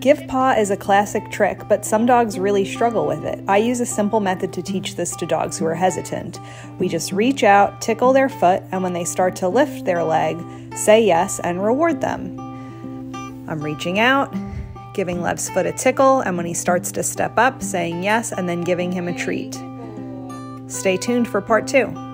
Give paw is a classic trick, but some dogs really struggle with it. I use a simple method to teach this to dogs who are hesitant. We just reach out, tickle their foot, and when they start to lift their leg, say yes and reward them. I'm reaching out, giving Lev's foot a tickle, and when he starts to step up, saying yes and then giving him a treat. Stay tuned for part two.